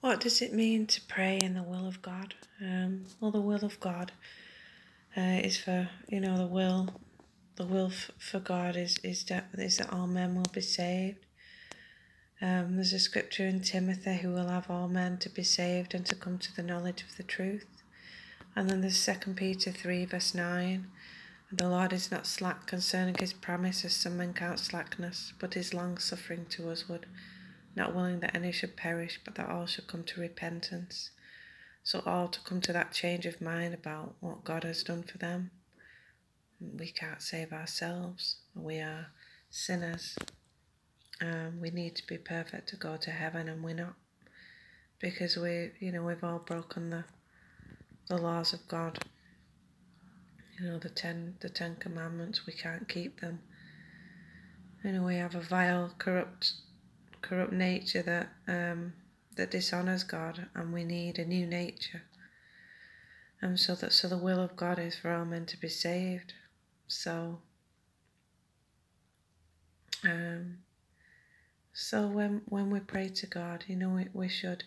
What does it mean to pray in the will of God? Um, well, the will of God uh, is for you know the will, the will f- for God is is that is that all men will be saved. Um, there's a scripture in Timothy who will have all men to be saved and to come to the knowledge of the truth. And then there's Second Peter three verse nine. The Lord is not slack concerning his promise, as some men count slackness, but is long suffering to usward not willing that any should perish, but that all should come to repentance. So, all to come to that change of mind about what God has done for them. We can't save ourselves, we are sinners. Um, we need to be perfect to go to heaven, and we're not. Because we, you know, we've all broken the, the laws of God. You know, the ten, the Ten Commandments, we can't keep them. You know, we have a vile, corrupt corrupt nature that um, that dishonors God, and we need a new nature. And so that so the will of God is for all men to be saved. So um, so when when we pray to God, you know, we, we should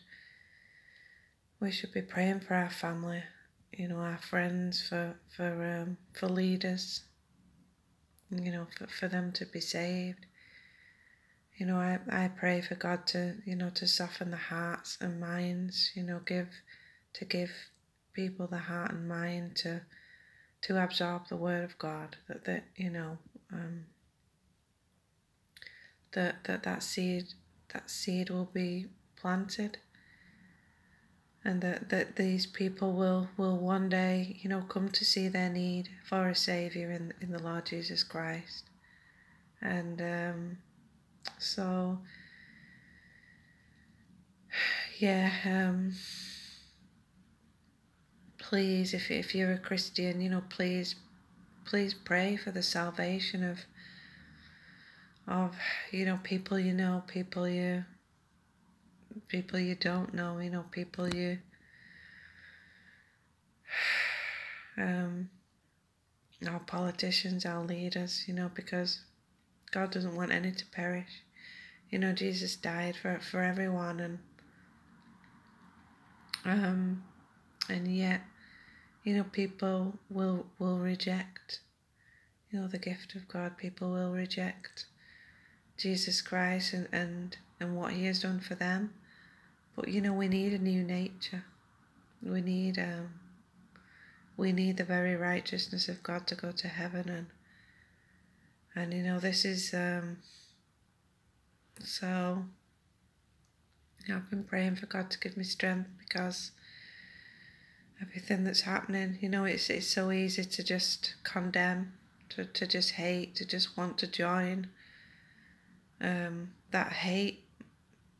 we should be praying for our family, you know, our friends, for for um, for leaders, you know, for, for them to be saved. You know, I, I pray for God to, you know, to soften the hearts and minds, you know, give to give people the heart and mind to to absorb the word of God, that that, you know, um that that, that seed that seed will be planted and that, that these people will, will one day, you know, come to see their need for a Saviour in, in the Lord Jesus Christ. And um, so, yeah, um, please, if, if you're a Christian, you know, please, please pray for the salvation of, of, you know, people you know, people you, people you don't know, you know, people you, um, our politicians, our leaders, you know, because God doesn't want any to perish. You know, Jesus died for for everyone, and um, and yet, you know, people will will reject, you know, the gift of God. People will reject Jesus Christ and and and what He has done for them. But you know, we need a new nature. We need um. We need the very righteousness of God to go to heaven and and you know this is um so I've been praying for God to give me strength because everything that's happening, you know, it's it's so easy to just condemn, to, to just hate, to just want to join. Um, that hate,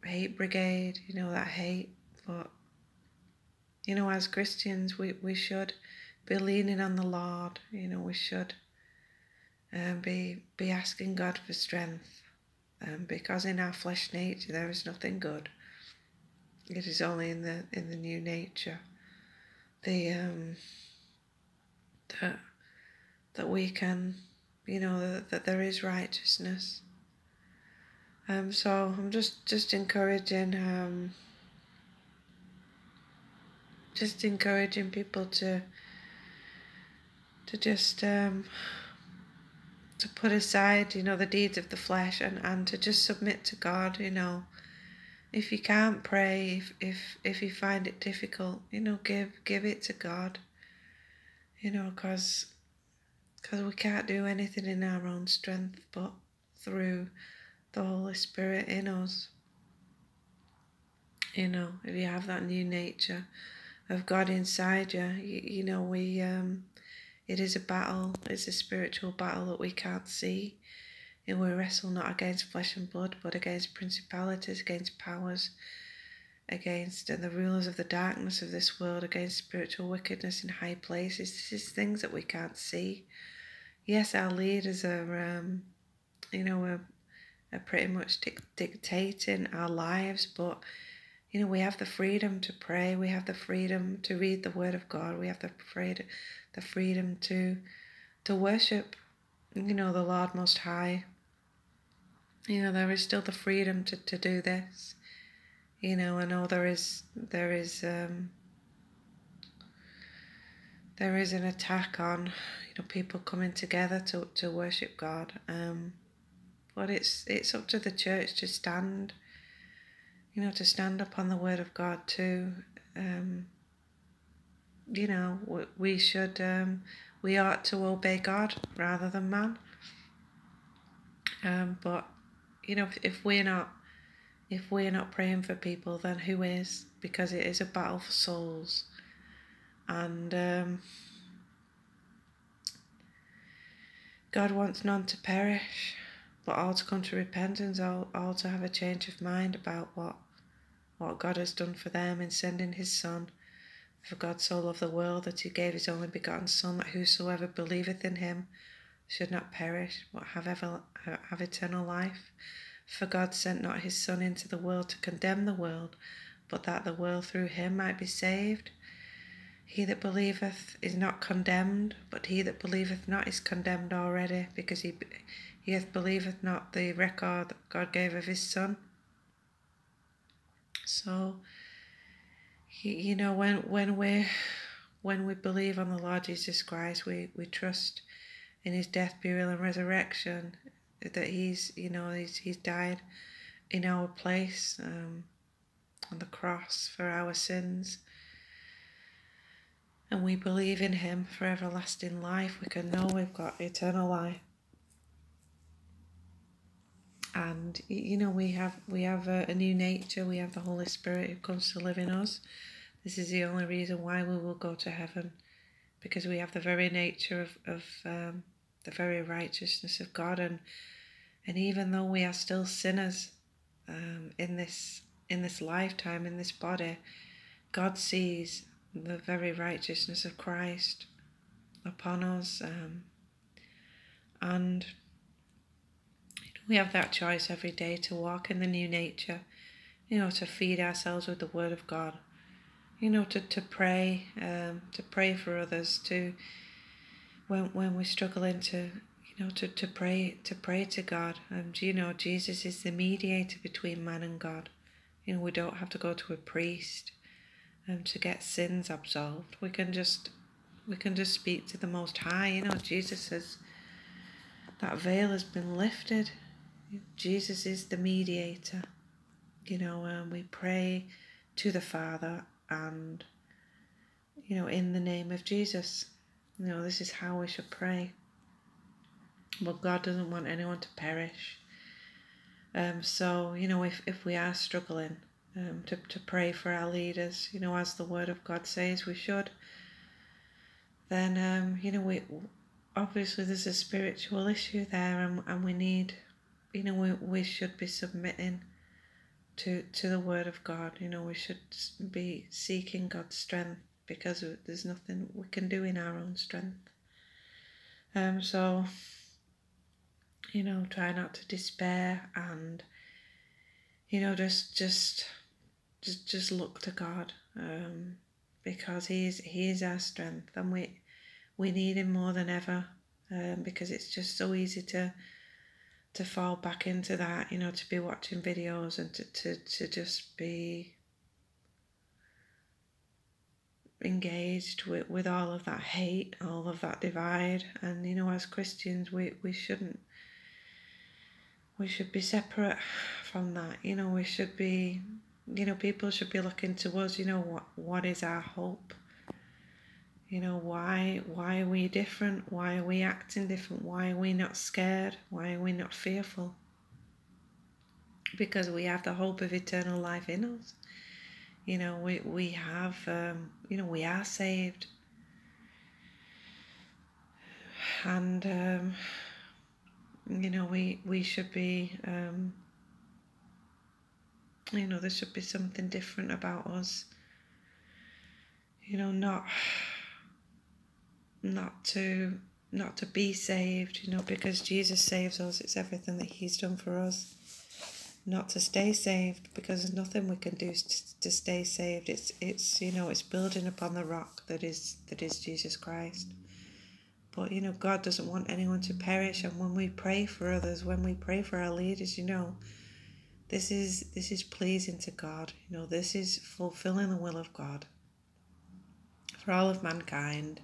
hate brigade, you know, that hate. But you know, as Christians, we, we should be leaning on the Lord. You know, we should um, be be asking God for strength, um, because in our flesh nature there is nothing good. It is only in the in the new nature, the um, that that we can, you know, that, that there is righteousness. Um, so I'm just just encouraging um, just encouraging people to to just um, to put aside, you know, the deeds of the flesh and, and to just submit to God, you know. If you can't pray, if, if if you find it difficult, you know, give give it to God. You know, because because we can't do anything in our own strength, but through the Holy Spirit in us. You know, if you have that new nature of God inside you, you, you know, we um it is a battle, it's a spiritual battle that we can't see. And we wrestle not against flesh and blood, but against principalities, against powers, against and the rulers of the darkness of this world, against spiritual wickedness in high places. This is things that we can't see. Yes, our leaders are, um, you know, are, are pretty much dictating our lives, but you know, we have the freedom to pray. We have the freedom to read the Word of God. We have the freedom, the freedom to, to worship, you know, the Lord Most High. You know, there is still the freedom to, to do this. you know, I know there is there is um, there is an attack on you know people coming together to, to worship God. Um, but it's it's up to the church to stand, you know, to stand up on the word of God too. Um, you know, we should um, we ought to obey God rather than man. Um, but you know, if, if we're not if we're not praying for people, then who is? Because it is a battle for souls, and um, God wants none to perish, but all to come to repentance, all, all to have a change of mind about what what God has done for them in sending His Son. For God so loved the world that He gave His only begotten Son, that whosoever believeth in Him should not perish, but have ever have eternal life. For God sent not his Son into the world to condemn the world, but that the world through him might be saved. He that believeth is not condemned, but he that believeth not is condemned already, because he he hath believeth not the record that God gave of his Son. So, you know, when when we when we believe on the Lord Jesus Christ, we we trust in his death, burial, and resurrection that he's you know he's he's died in our place um, on the cross for our sins. And we believe in him for everlasting life. We can know we've got eternal life and you know we have we have a, a new nature. We have the holy spirit who comes to live in us. This is the only reason why we will go to heaven because we have the very nature of, of um, the very righteousness of God. And and even though we are still sinners um, in this in this lifetime in this body, God sees the very righteousness of Christ upon us, um, and we have that choice every day to walk in the new nature. You know, to feed ourselves with the Word of God. You know, to to pray, um, to pray for others, to when when we're struggling to you know to, to pray to pray to God and you know Jesus is the mediator between man and God you know we don't have to go to a priest um, to get sins absolved we can just we can just speak to the most high you know Jesus says that veil has been lifted Jesus is the mediator you know and we pray to the Father and you know in the name of Jesus you know, this is how we should pray. But God doesn't want anyone to perish. Um, so, you know, if, if we are struggling um, to, to pray for our leaders, you know, as the Word of God says we should, then, um, you know, we obviously there's a spiritual issue there and, and we need, you know, we, we should be submitting to, to the Word of God. You know, we should be seeking God's strength because there's nothing we can do in our own strength. Um, so, you know, try not to despair and, you know, just just just just look to God, um, because He is He is our strength, and we we need Him more than ever, um, because it's just so easy to to fall back into that, you know, to be watching videos and to, to, to just be engaged with, with all of that hate, all of that divide. And you know, as Christians, we, we shouldn't, we should be separate from that. You know, we should be, you know, people should be looking to us, you know, what, what is our hope? You know, why, why are we different? Why are we acting different? Why are we not scared? Why are we not fearful? Because we have the hope of eternal life in us. You know, we, we have, um, you know, we are saved. And, um, you know, we, we should be, um, you know, there should be something different about us. You know, not, not to, not to be saved, you know, because Jesus saves us. It's everything that He's done for us not to stay saved because there's nothing we can do to, stay saved. It's it's you know it's building upon the rock that is that is Jesus Christ. But you know God doesn't want anyone to perish, and when we pray for others, when we pray for our leaders, you know, this is this is pleasing to God. You know, this is fulfilling the will of God for all of mankind.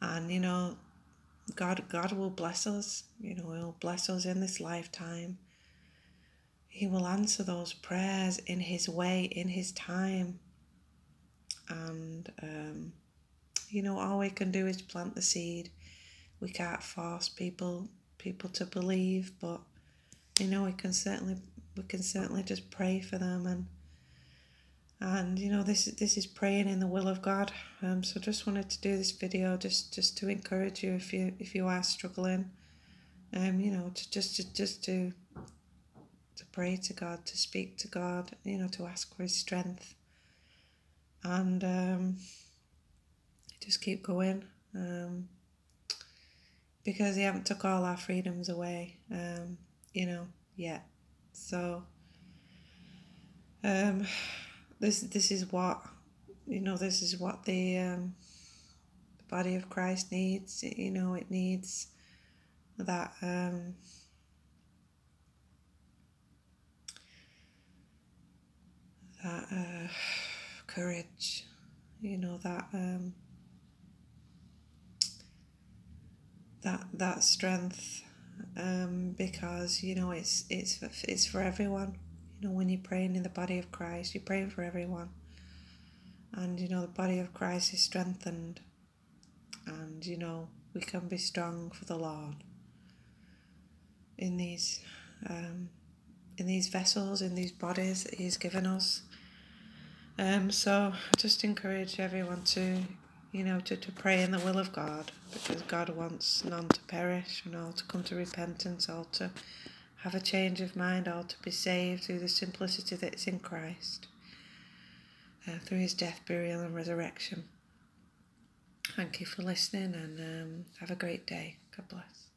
And you know, God God will bless us. You know, He'll bless us in this lifetime. He will answer those prayers in His way, in His time. And um, you know, all we can do is plant the seed. We can't force people people to believe, but you know, we can certainly we can certainly just pray for them and and you know this is this is praying in the will of God. Um, so just wanted to do this video just just to encourage you if you if you are struggling, um, you know, to just to, just to to pray to God, to speak to God, you know, to ask for His strength, and um, just keep going. Um, because He haven't took all our freedoms away, um, you know, yet. So. Um, this this is what you know this is what the um, the body of Christ needs you know it needs that um, that uh, courage you know that um, that that strength um, because you know it's it's it's for everyone you know, when you're praying in the body of Christ, you're praying for everyone. And, you know, the body of Christ is strengthened. And, you know, we can be strong for the Lord in these um, in these vessels, in these bodies that He's given us. Um, so I just encourage everyone to, you know, to, to pray in the will of God because God wants none to perish, you know, to come to repentance or to have a change of mind or to be saved through the simplicity that's in Christ, uh, through his death, burial, and resurrection. Thank you for listening and um, have a great day. God bless.